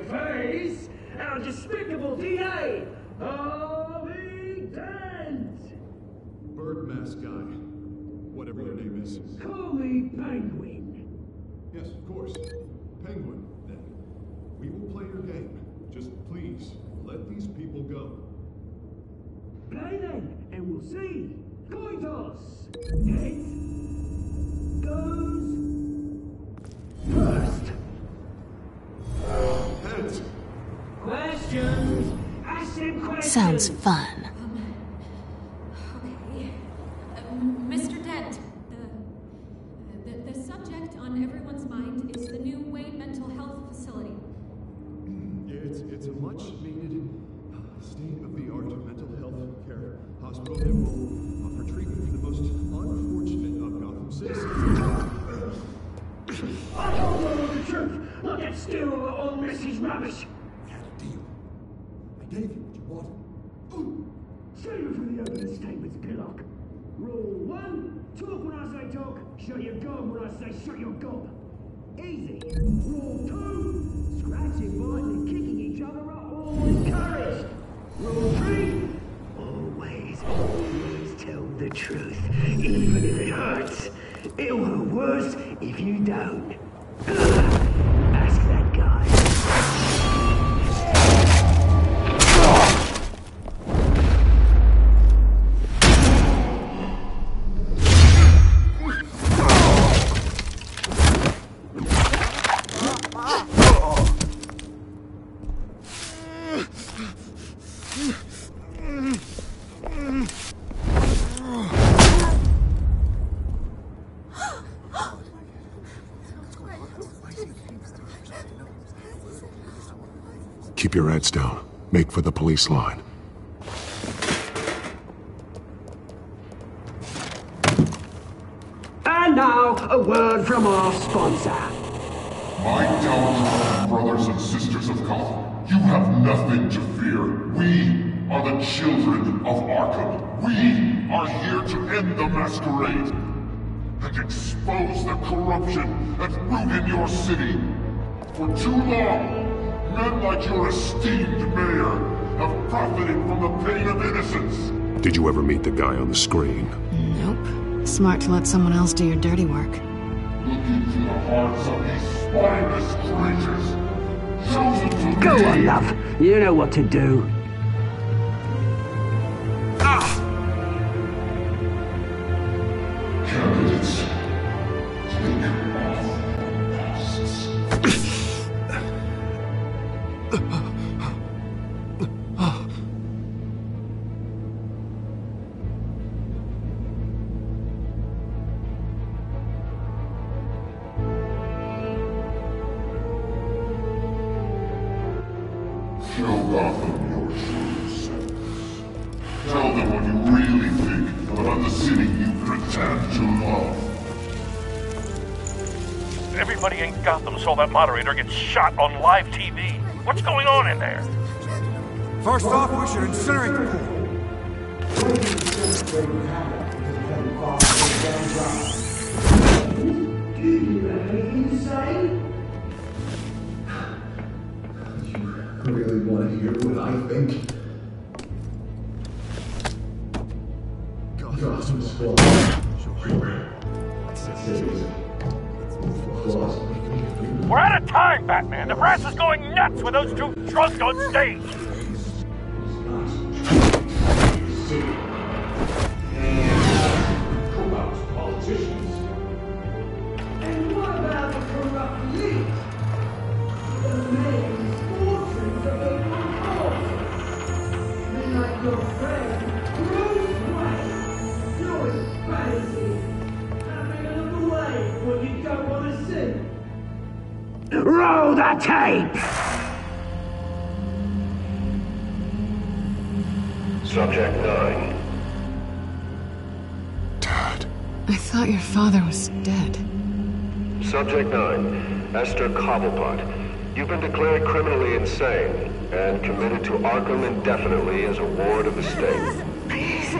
Face, our despicable DA, Harvey Dent. Bird mask guy. Whatever your name is. Call me Penguin. Yes, of course. Penguin, then. We will play your game. Just please, let these people go. Play then, and we'll see. Coin toss. Heads goes first. Heads. Questions. Ask them questions. Sounds fun. Mr. Um, Dent, the, the, the subject on everyone's mind is the new Wayne Mental Health Facility. It's, it's a much needed uh, state of the art mental health care hospital at still all Missy's rubbish. I gave you what you wanted. Save it for the opening statements, Pillock. Rule one, talk when I say talk, shut your gob when I say shut your gob. Easy. Rule Keep your heads down. Make for the police line. And now, a word from our sponsor. My downtrodden brothers and sisters of Gotham, you have nothing to fear. We are the children of Arkham. We are here to end the masquerade and expose the corruption that ruined your city. For too long, Men like your esteemed mayor have profited from the pain of innocence. Did you ever meet the guy on the screen? Nope. Smart to let someone else do your dirty work. Look into the hearts of these spineless creatures. Go on, love. You know what to do. Moderator gets shot on live TV. What's going on in there? First off, we should incinerate the pool. really want to hear what I think? Gotham Squad. Time, Batman. The press is going nuts with those two drunks on stage. The tape! Subject 9. Dad. I thought your father was dead. Subject 9. Esther Cobblepot. You've been declared criminally insane and committed to Arkham indefinitely as a ward of the state. Please,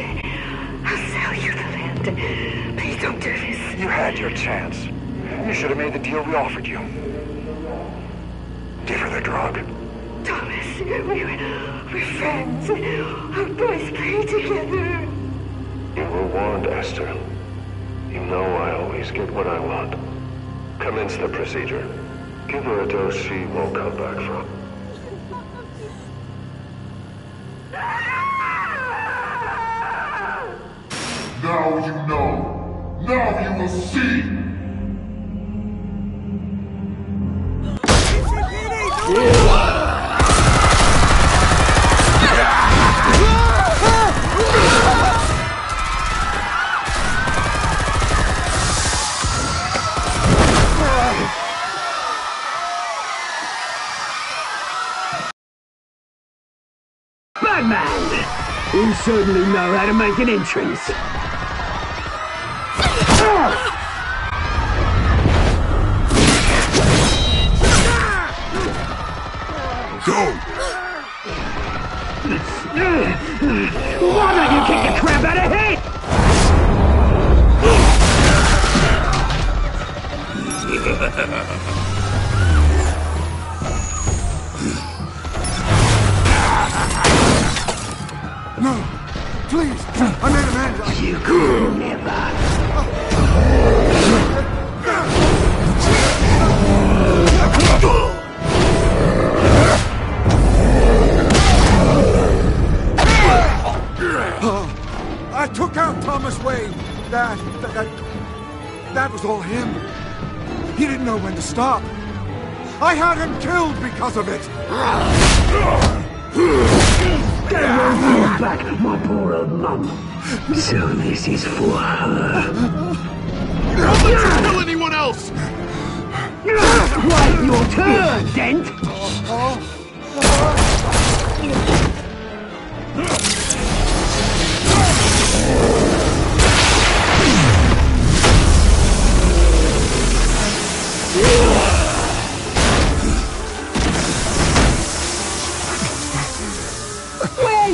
I'll sell you the land. Please don't do this. You had your chance. You should have made the deal we offered you. Give her the drug. Thomas, we were, we're friends. Our boys play together. You were warned, Esther. You know I always get what I want. Commence the procedure. Give her a dose she won't come back from. Certainly know how to make an entrance. Go! Why don't you kick the crap out of him? No! I took out Thomas Wayne. That, that, that, that was all him. He didn't know when to stop. I had him killed because of it. Won't back my poor old mum. So this is for her. Don't let you kill anyone else! Right, your turn, Dent. Uh-huh.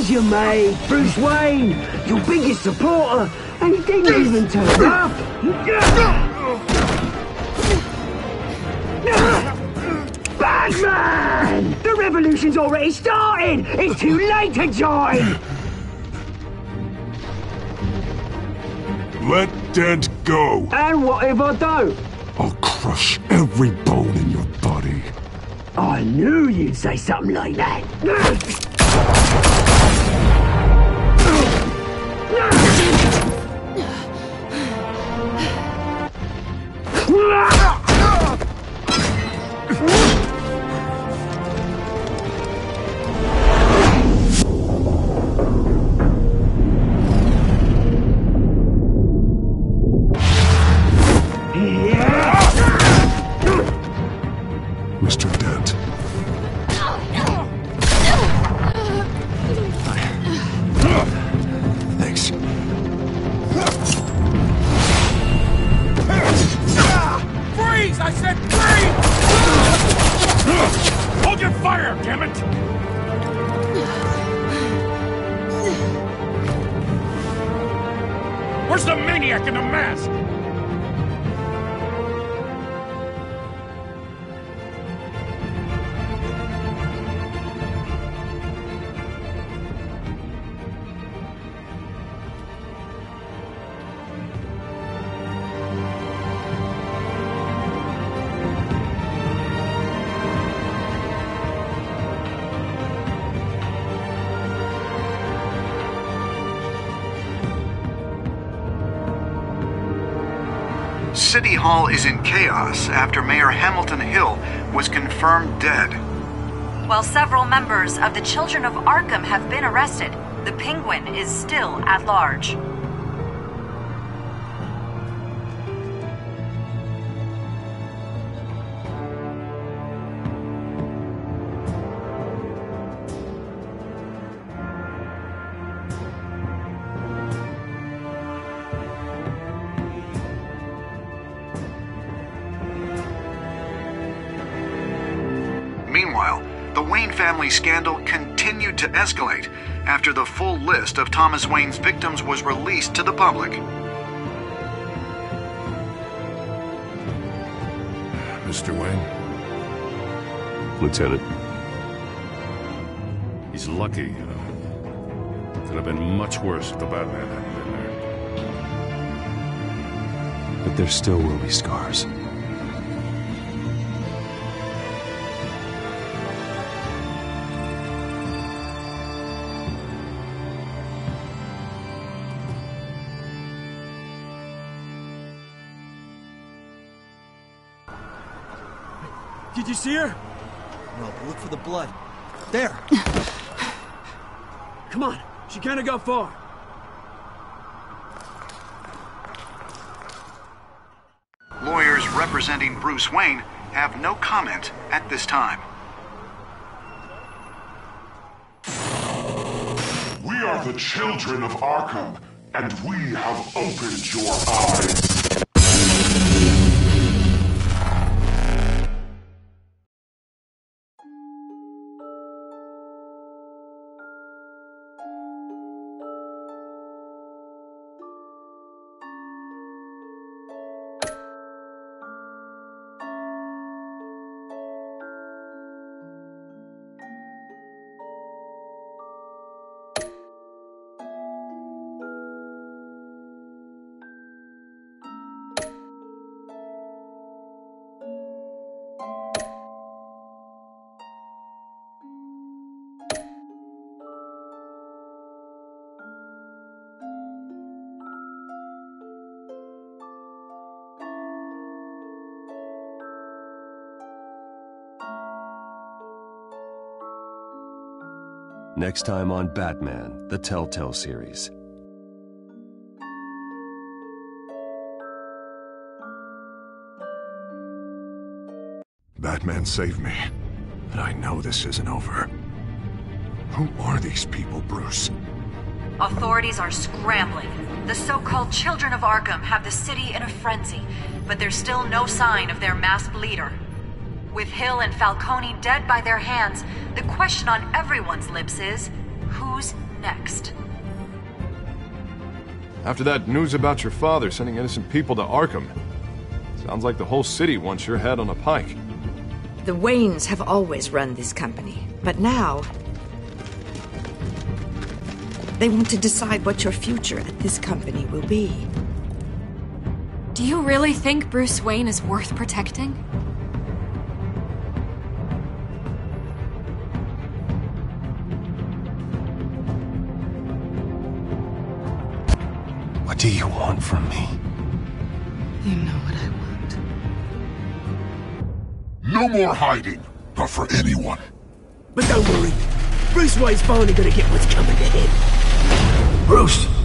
Your mate, Bruce Wayne? Your biggest supporter, and he didn't even turn up. Batman! The revolution's already started! It's too late to join! Let Dent go. And what if I don't? I'll crush every bone in your body. I knew you'd say something like that. City Hall is in chaos after Mayor Hamilton Hill was confirmed dead. While several members of the Children of Arkham have been arrested, the Penguin is still at large. Escalate after the full list of Thomas Wayne's victims was released to the public. Mr. Wayne? Lieutenant. He's lucky, you know. Could have been much worse if the Batman hadn't been there. But there still will be scars. See her? No, but look for the blood. There! Come on, she can't have got far. Lawyers representing Bruce Wayne have no comment at this time. We are the children of Arkham, and we have opened your eyes. Next time on Batman, the Telltale series. Batman saved me. But I know this isn't over. Who are these people, Bruce? Authorities are scrambling. The so-called Children of Arkham have the city in a frenzy, but there's still no sign of their masked leader. With Hill and Falcone dead by their hands, the question on everyone's lips is, who's next? After that news about your father sending innocent people to Arkham, sounds like the whole city wants your head on a pike. The Waynes have always run this company. But now, they want to decide what your future at this company will be. Do you really think Bruce Wayne is worth protecting? From me? You know what I want. No more hiding, not for anyone. But don't worry. Bruce Wayne's finally gonna get what's coming to him. Bruce! Bruce!